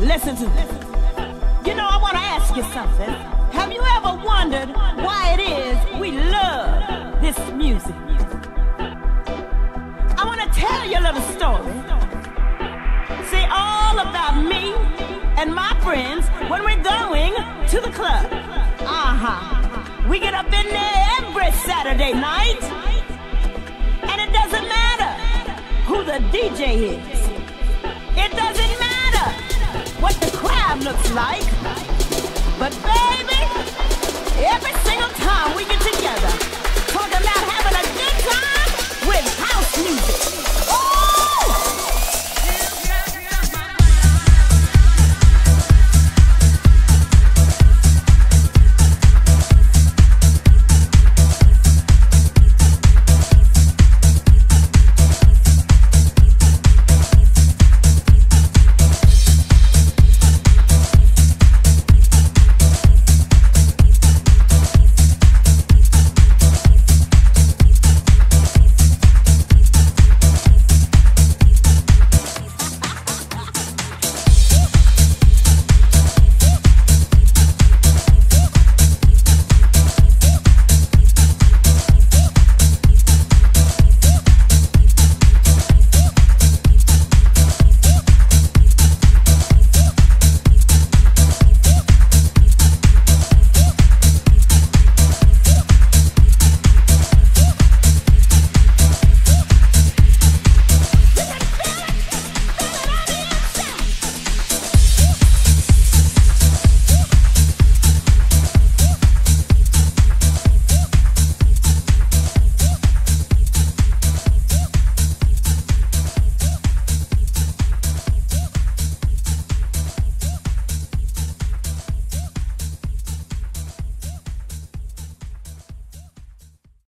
Listen to this. You know, I want to ask you something. Have you ever wondered why it is we love this music? I want to tell you a little story. See, all about me and my friends when we're going to the club. Uh-huh. We get up in there every Saturday night. And it doesn't matter who the DJ is. Looks like. But baby, every single time we get